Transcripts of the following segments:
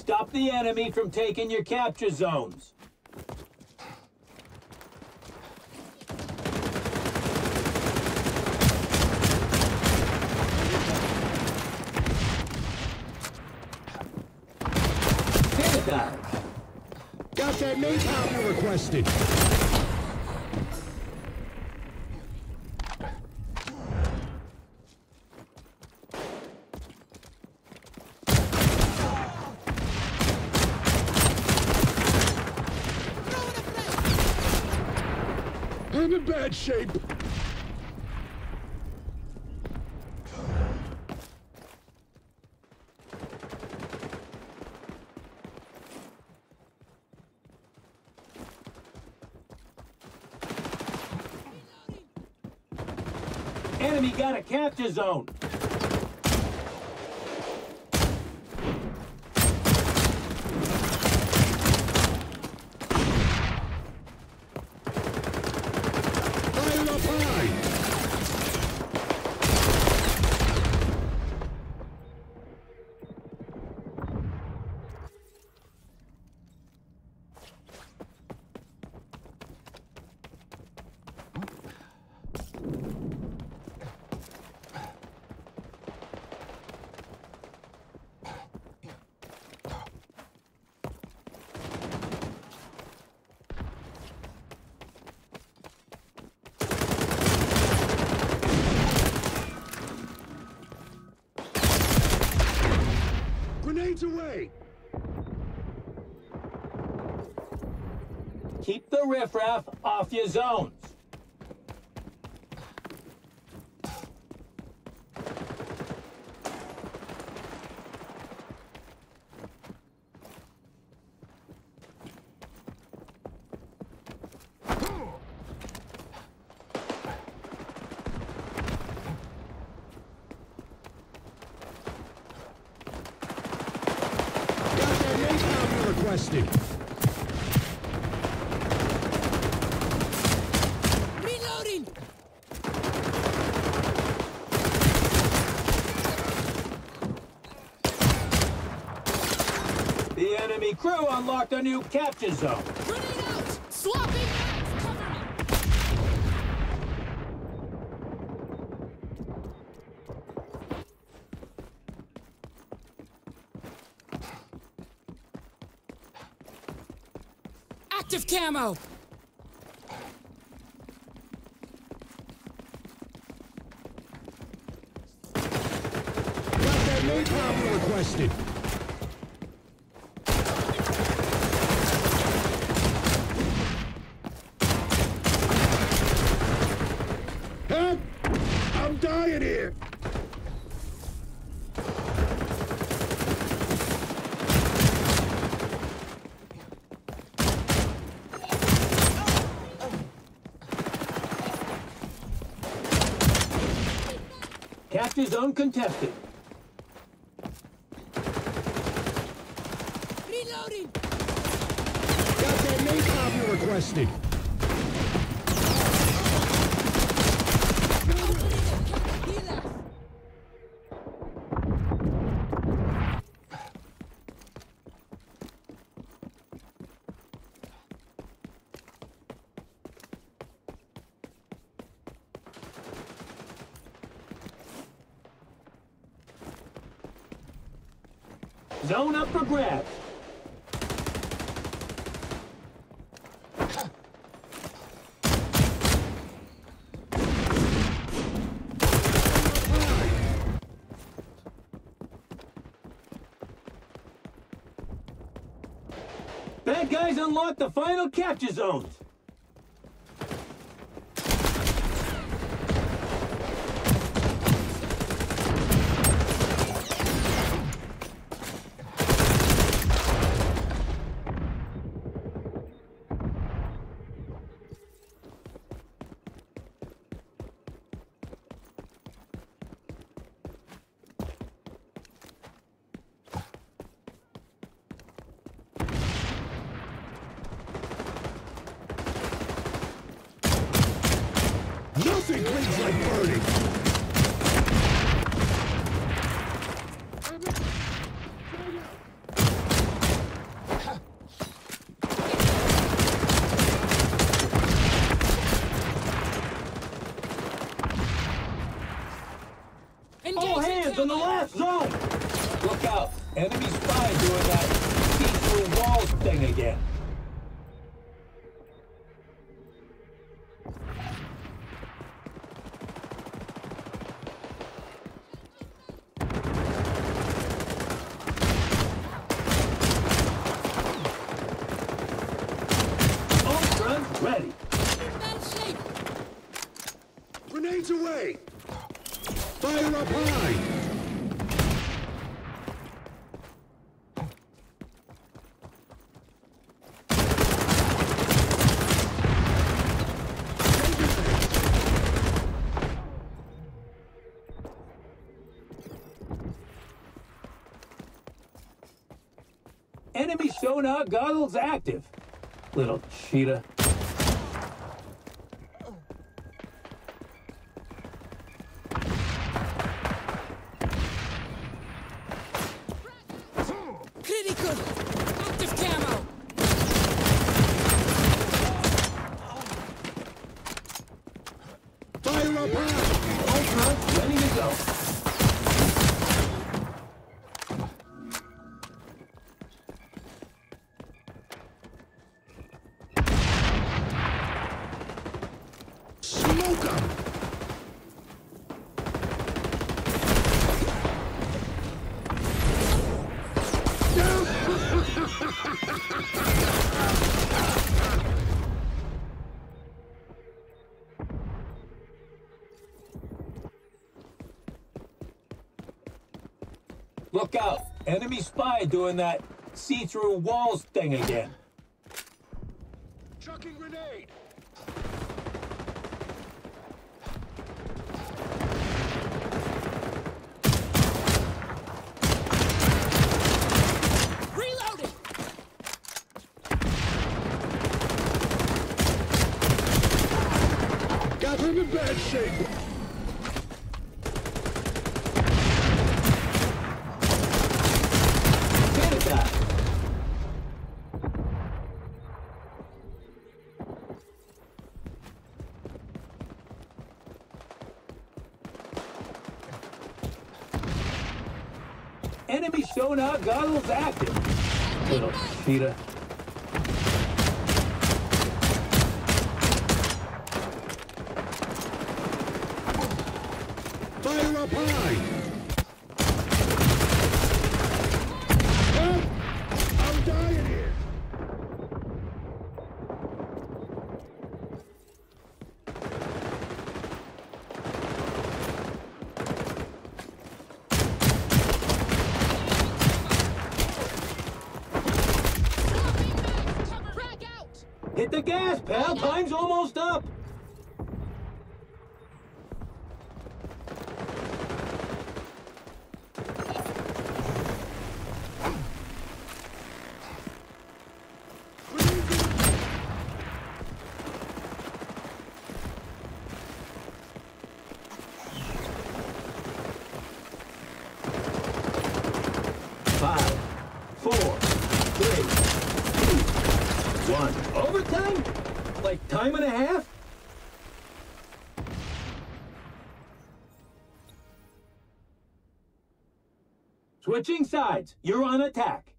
Stop the enemy from taking your capture zones. Got that napalm you requested. I'm in bad shape. Enemy got a capture zone. Fire up high. Grenades away. Keep riffraff off your zones. Got that napalm you requested. Reloading! The enemy crew unlocked a new capture zone. Grenade out! Swapping mags! Cover me! Active camo! Got that napalm you requested. Capture uncontested. Reloading! Got that napalm you requested. Zone up for grabs. Bad guys unlocked the final capture zones. Nothing cleans like burning. All hands on the last zone! Look out! Enemy spy doing that see-through walls thing again. Ultra's ready. Bad shape. Grenades away! Fire up high! Enemy sonar goggles active. Little cheetah. Look out! Enemy spy doing that see-through walls thing again. Chucking grenade! Reloading. Him in bad shape! Enemy sonar goggles active. Little cheetah. Up high! Hit the gas, pal. Time's almost up. Like time and a half? Switching sides. You're on attack.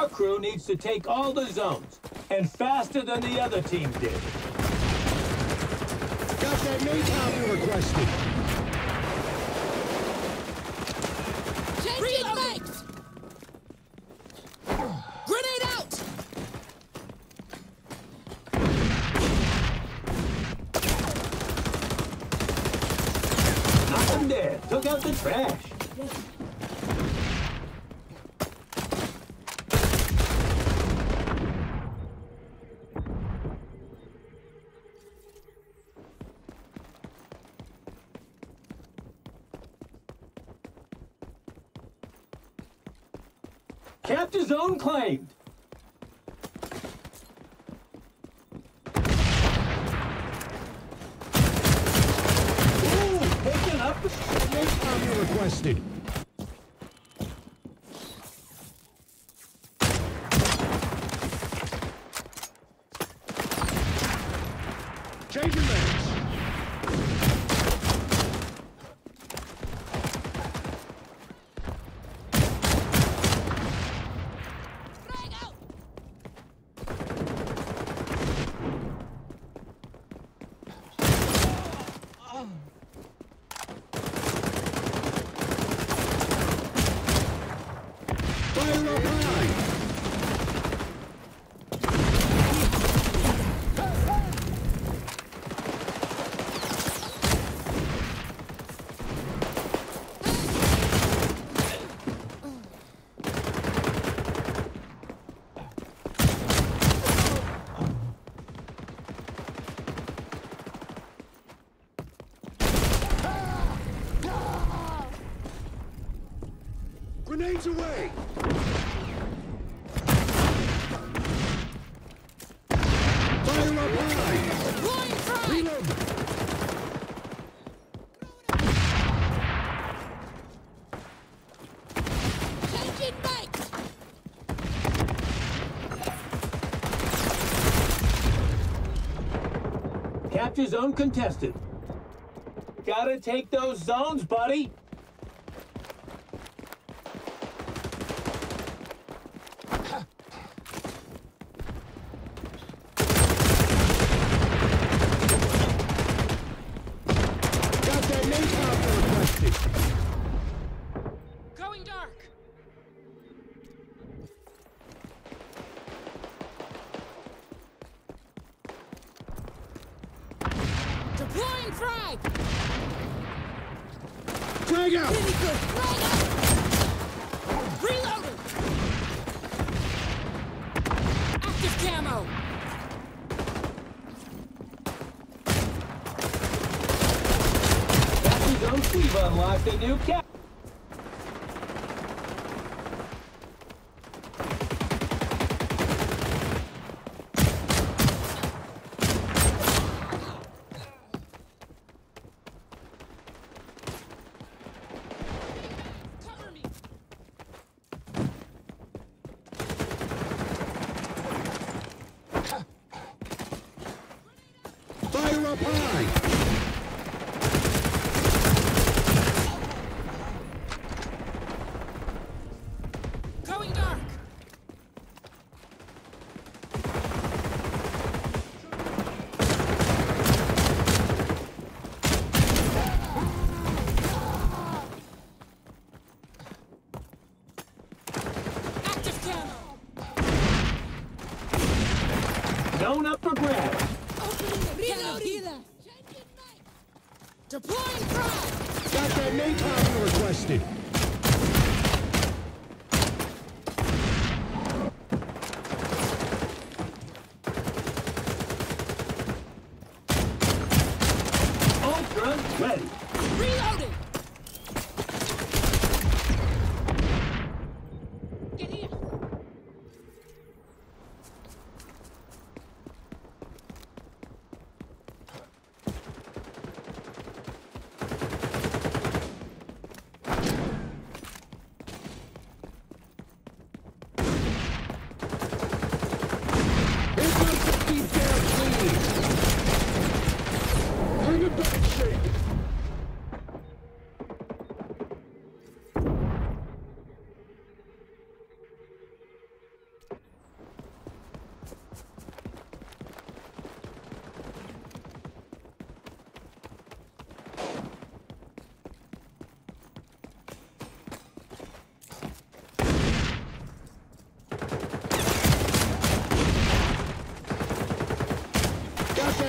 Our crew needs to take all the zones, and faster than the other team did. Got that napalm you requested. Changing legs! Grenade out! There. Took out the trash. Claimed. Ooh, picking up Napalm you requested. Changing lanes. Frag out! Fire up high. Grenades away! Fire up high! Deploying frag! Reload! Changing mags! Capture zone contested. Gotta take those zones, buddy. Got that napalm you requested! Going dark! Deploying frag! Frag out! Really good! Frag out! Reloading! Active camo! Capture zone sleeve unlocked a new cap. Cover me! Fire up high! Going dark! Active camo! Zone up for grabs. Reloading! Deploying frag! Got that napalm requested!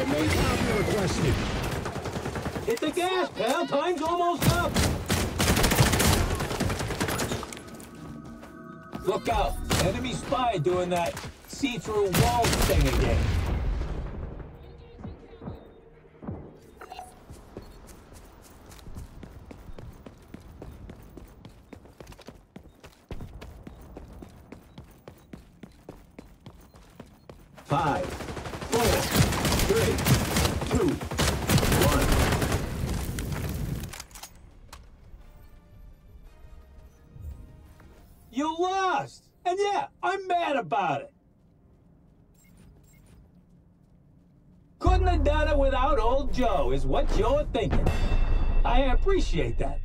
It's may requested. Hit the gas, pal. Time's almost up. Look out. Enemy spy doing that see-through wall thing again. Mad about it. Couldn't have done it without old Joe, is what you're thinking. I appreciate that.